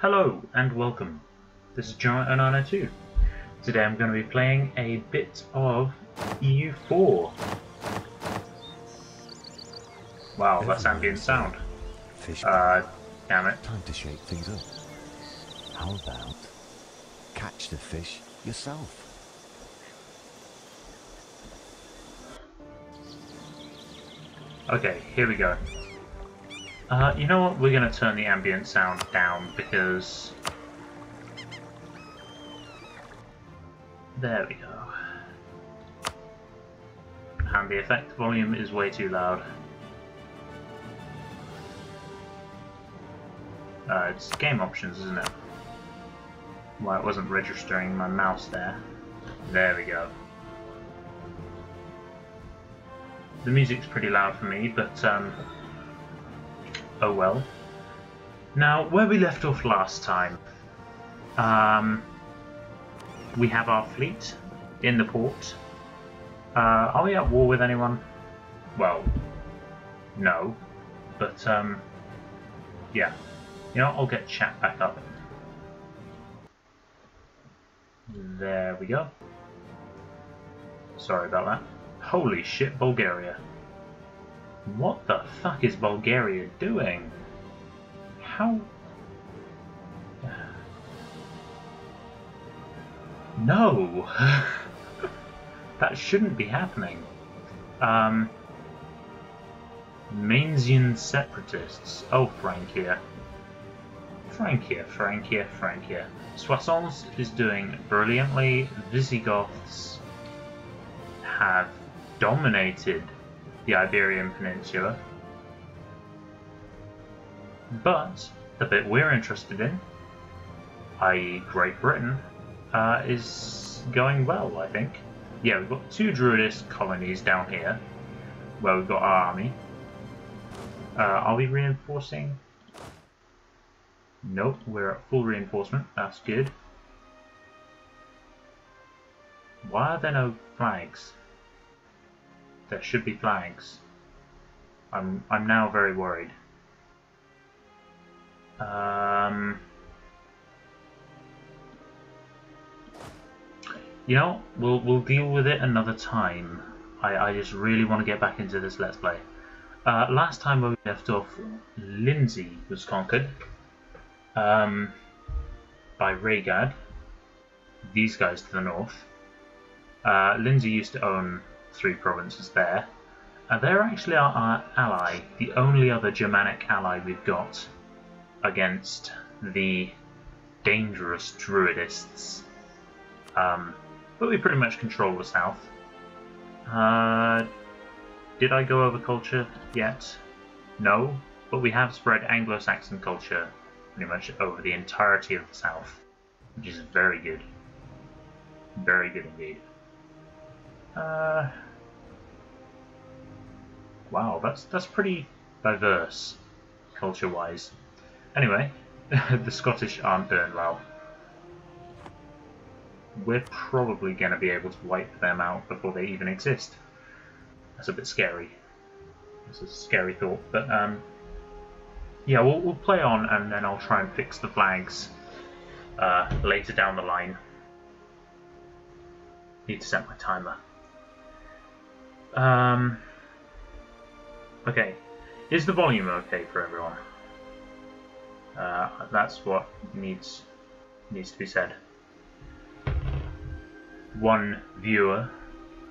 Hello and welcome. This is Jonno0902. Today I'm going to be playing a bit of EU4. Wow, that's ambient sound. Fish. Uh, damn it. Time to shake things up. How about catch the fish yourself? Okay, here we go. Uh, you know what? We're going to turn the ambient sound down because... There we go. And the effect volume is way too loud. Uh, it's game options, isn't it? Why it wasn't registering my mouse there. There we go. The music's pretty loud for me, but um, oh well. Now, where we left off last time, um, we have our fleet in the port. Uh, are we at war with anyone? Well, no, but um, yeah. You know, I'll get chat back up. There we go. Sorry about that. Holy shit, Bulgaria. What the fuck is Bulgaria doing? How... No! that shouldn't be happening. Um... Mainzian separatists. Oh, Francia. Francia, Francia, Francia. Soissons is doing brilliantly. Visigoths have dominated the Iberian Peninsula. But the bit we're interested in, i.e., Great Britain, uh, is going well, I think. Yeah, we've got two Druidist colonies down here, where we've got our army. Uh, are we reinforcing? Nope, we're at full reinforcement. That's good. Why are there no flags? There should be flags. I'm I'm now very worried. Um, you know, we'll we'll deal with it another time. I I just really want to get back into this let's play. Uh, last time when we left off, Lindsey was conquered um, by Rheged. These guys to the north. Uh, Lindsey used to own three provinces there. Uh, they're actually our, our, ally, the only other Germanic ally we've got against the dangerous Druidists. Um, but we pretty much control the south. Uh, did I go over culture yet? No, but we have spread Anglo-Saxon culture pretty much over the entirety of the south, which is very good. Very good indeed. Uh, wow, that's that's pretty diverse, culture-wise. Anyway, the Scottish aren't doing well. We're probably going to be able to wipe them out before they even exist. That's a bit scary. It's a scary thought, but um, yeah, we'll, we'll play on and then I'll try and fix the flags uh, later down the line. Need to set my timer. Um, okay, is the volume okay for everyone? Uh, that's what needs needs to be said. One viewer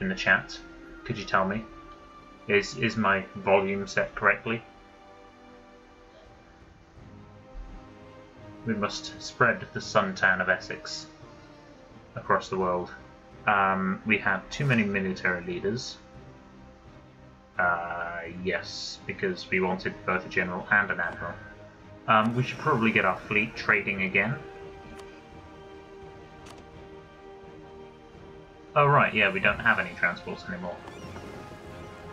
in the chat, could you tell me? Is is my volume set correctly? We must spread the suntan of Essex across the world. Um, we have too many military leaders. Yes, because we wanted both a general and an admiral. Um, we should probably get our fleet trading again. Oh right, yeah, we don't have any transports anymore.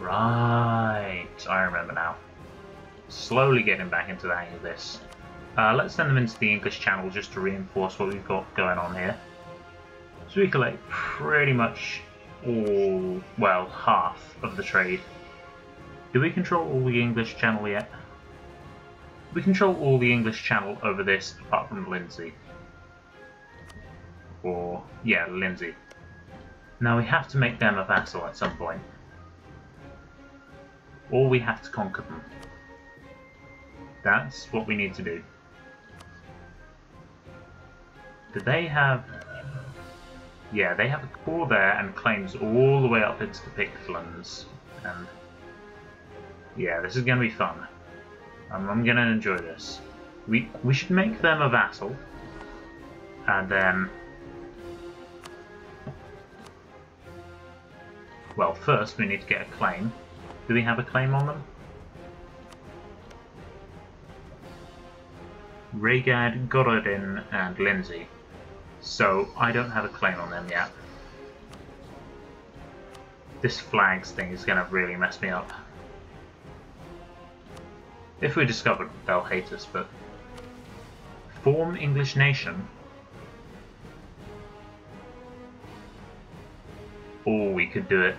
Right, I remember now. Slowly getting back into the hang of this. Uh, let's send them into the English Channel just to reinforce what we've got going on here. So we collect pretty much all, well, half of the trade. Do we control all the English Channel yet? we control all the English Channel over this apart from Lindsey. Or, yeah, Lindsey. Now we have to make them a vassal at some point. Or we have to conquer them. That's what we need to do. Do they have... Yeah, they have a core there and claims all the way up into the Pictlands. And yeah, this is going to be fun. I'm, I'm going to enjoy this. We, we should make them a vassal. And then... Well, first we need to get a claim. Do we have a claim on them? Rheged, Gododdin, and Lindsey. So I don't have a claim on them yet. This flags thing is going to really mess me up. If we discover they'll hate us, but... Form English nation? Or we could do it.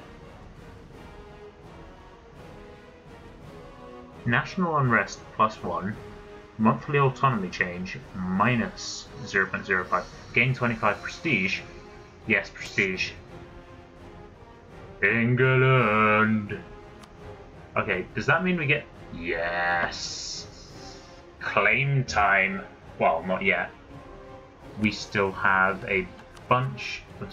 National unrest plus one. Monthly autonomy change minus 0.05. Gain 25 prestige. Yes, prestige. England! Okay, does that mean we get Yes. Claim time. Well, not yet. We still have a bunch of...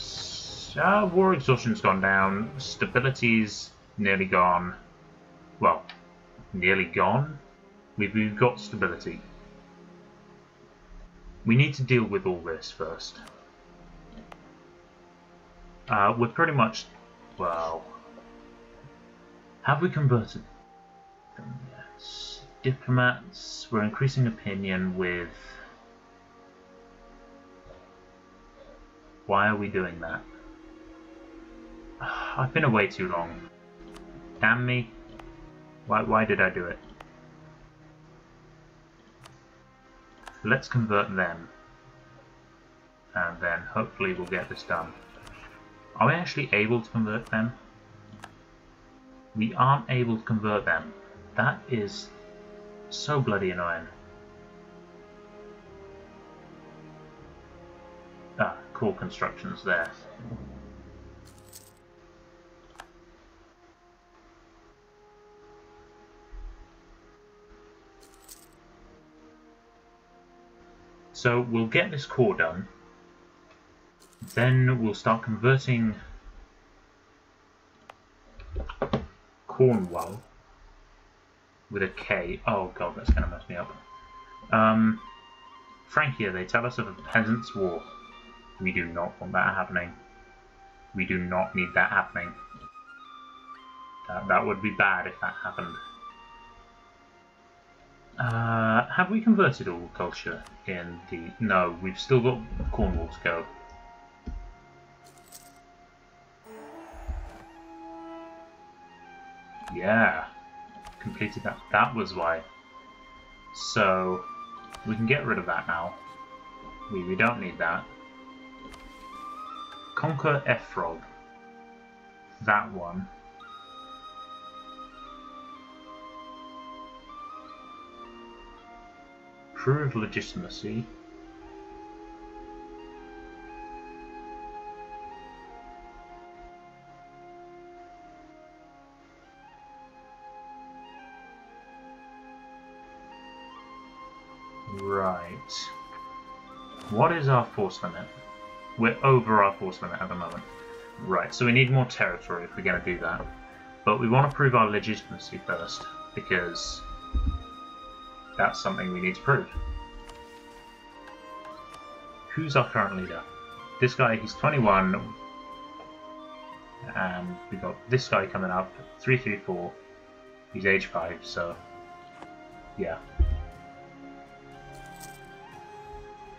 Uh, war exhaustion's gone down. Stability's nearly gone. Well, nearly gone? We've, we've got stability. We need to deal with all this first. Uh, we're pretty much... Well... Have we converted. Diplomats, we're increasing opinion with... Why are we doing that? I've been away too long. Damn me. Why, why did I do it? Let's convert them. And then hopefully we'll get this done. Are we actually able to convert them? We aren't able to convert them. That is so bloody annoying. Ah, cool constructions there. So we'll get this core done. Then we'll start converting Cornwall with a K. Oh god, that's going to mess me up. Um, Francia, they tell us of a peasants' war. We do not want that happening. We do not need that happening. That, that would be bad if that happened. Uh, have we converted all culture in the... No, we've still got Cornwall to go. Yeah completed that. That was why. So we can get rid of that now. We, we don't need that. Conquer Efrog. That one. Prove legitimacy. Right. What is our force limit? We're over our force limit at the moment. Right, so we need more territory if we're going to do that. But we want to prove our legitimacy first, because that's something we need to prove. Who's our current leader? This guy, he's 21. And we've got this guy coming up, 334. He's age 5, so yeah.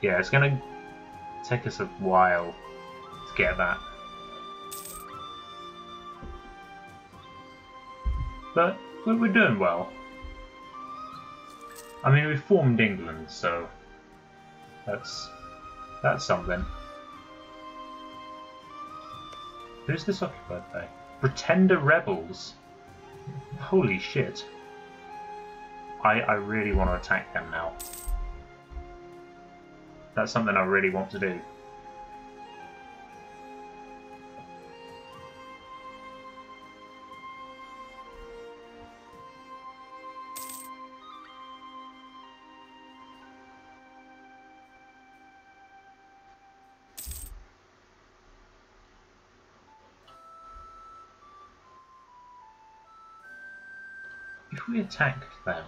Yeah, it's to take us a while to get that. But we're doing well. I mean, we formed England, so that's that's something. Who's this occupied by? Pretender rebels. Holy shit. I, I really want to attack them now. That's something I really want to do. If we attacked them,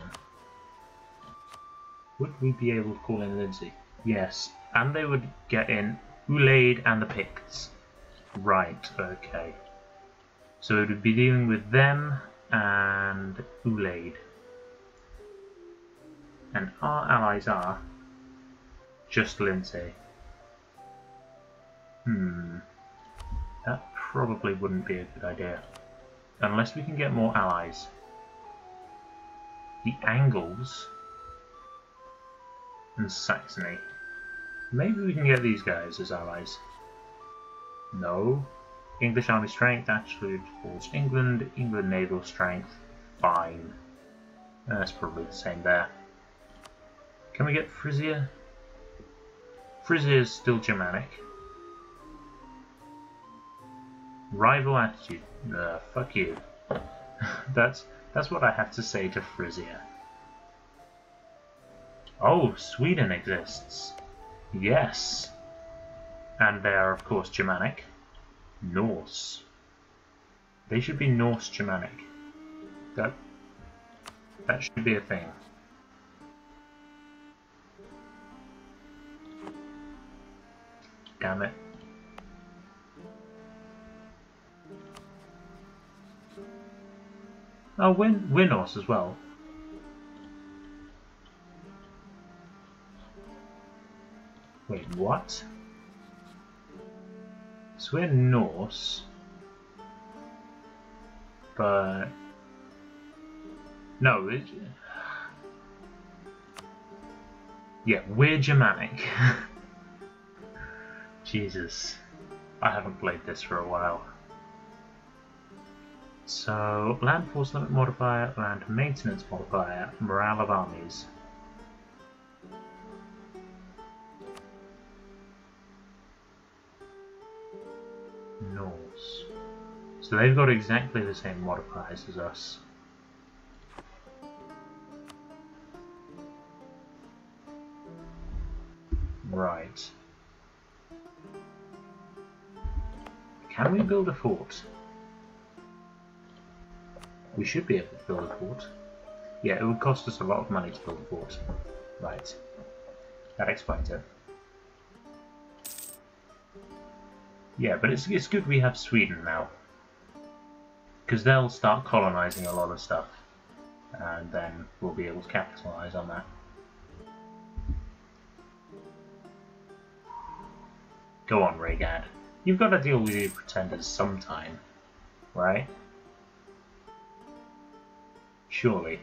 would we be able to call in Lindsey? Yes, and they would get in Ulaid and the Picts. Right, okay. So it would be dealing with them and Ulaid. And our allies are just Lindsey. Hmm. That probably wouldn't be a good idea. Unless we can get more allies the Angles and Saxony. Maybe we can get these guys as allies. No. English army strength actually falls England. England naval strength. Fine. That's probably the same there. Can we get Frisia? Frisia is still Germanic. Rival attitude. Uh, fuck you. that's that's what I have to say to Frisia. Oh, Sweden exists. Yes. And they are, of course, Germanic. Norse. They should be Norse Germanic. That that should be a thing. Damn it. Oh, Win Winos as well. Wait, what? So we're Norse, but no, it... yeah, we're Germanic. Jesus, I haven't played this for a while. So, land force limit modifier, land maintenance modifier, morale of armies. Norse. So they've got exactly the same modifiers as us. Right. Can we build a fort? We should be able to build a fort. Yeah, it would cost us a lot of money to build a fort. Right. That explains it. Yeah, but it's, it's good we have Sweden now. Because they'll start colonising a lot of stuff. And then we'll be able to capitalise on that. Go on, Rheged. You've got to deal with your pretenders sometime, right? Surely.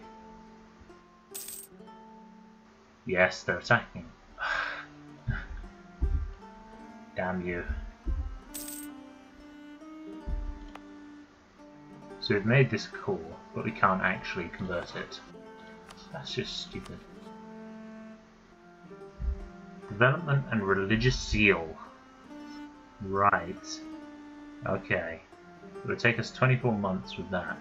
Yes, they're attacking. Damn you. So we've made this core, but we can't actually convert it. That's just stupid. Development and religious zeal. Right. Okay. It would take us 24 months with that.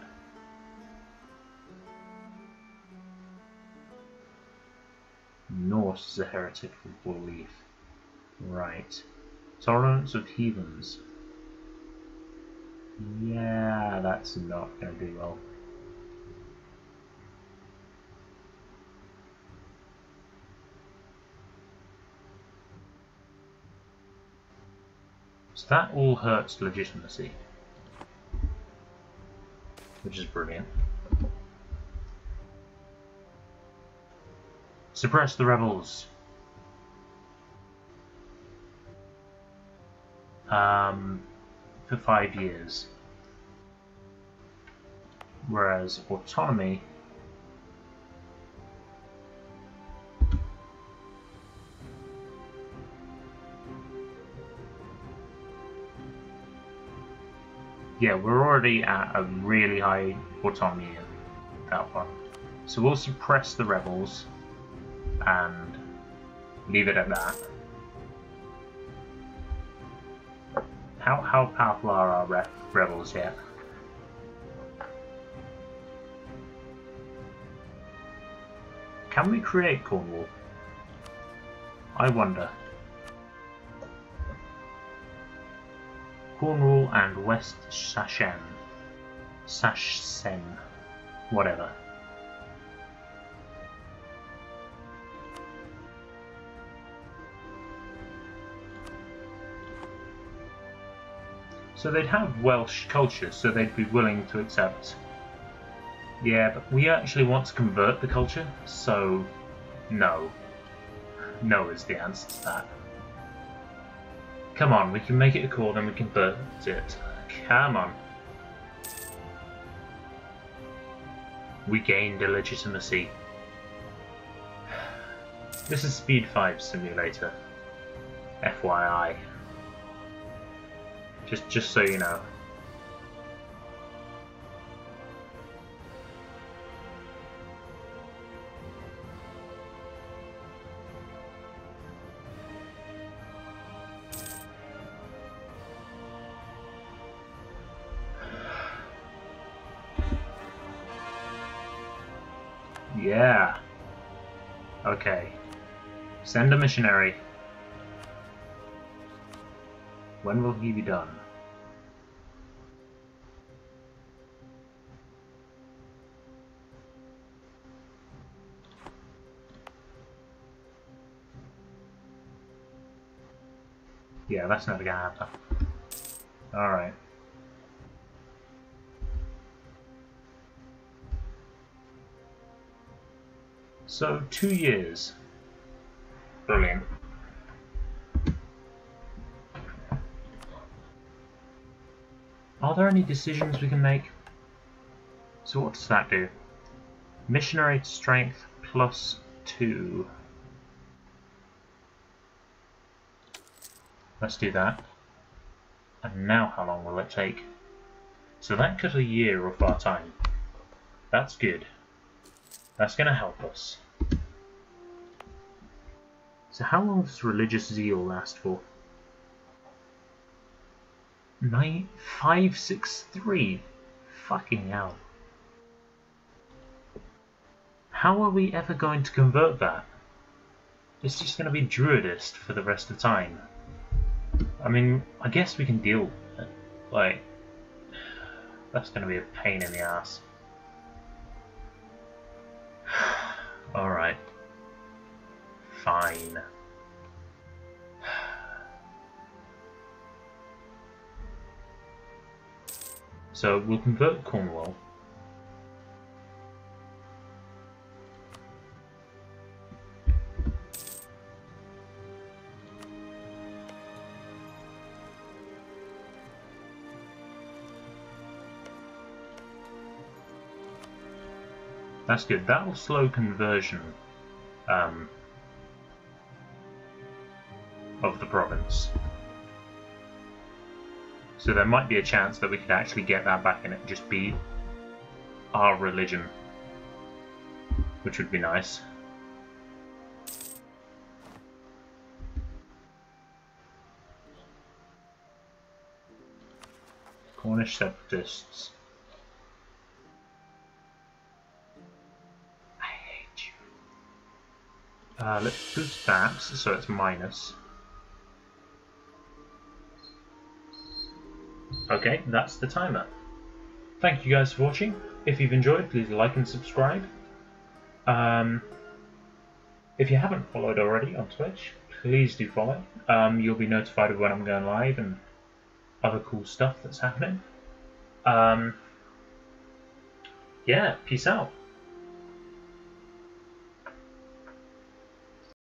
Norse is a heretical belief. Right. Tolerance of heathens. Yeah, that's not going to do well. So that all hurts legitimacy. Which is brilliant. Suppress the rebels. Um, for five years. Whereas autonomy yeah, we're already at a really high autonomy in that one. So we'll suppress the rebels and leave it at that. How, how powerful are our re rebels yet? Can we create Cornwall? I wonder. Cornwall and West Sashen. Sachsen. Whatever. So they'd have Welsh culture, so they'd be willing to accept. Yeah, but we actually want to convert the culture, so no. No is the answer to that. Come on, we can make it a call, then we can convert it. Come on. We gained illegitimacy. This is Speed 5 Simulator. FYI. Just, just so you know. Yeah. Okay. Send a missionary. When will he be done? Yeah, that's never gonna happen. Alright. So, two years. Brilliant. Are there any decisions we can make? So what does that do? Missionary strength plus two. Let's do that. And now how long will it take? So that cut a year off our time. That's good. That's going to help us. So how long does religious zeal last for? Nine five six three. Fucking hell. How are we ever going to convert that? It's just going to be Druidist for the rest of the time. I mean, I guess we can deal with it. Like, that's going to be a pain in the ass. Alright. Fine. So we'll convert Cornwall. That's good. That will slow conversion um, of the province. So there might be a chance that we could actually get that back and it just be our religion, which would be nice. Cornish separatists. I hate you. Uh, let's boost that so it's minus. Okay, that's the timer. Thank you guys for watching. If you've enjoyed, please like and subscribe. Um, if you haven't followed already on Twitch, please do follow. Um, you'll be notified of when I'm going live and other cool stuff that's happening. Um, yeah, peace out.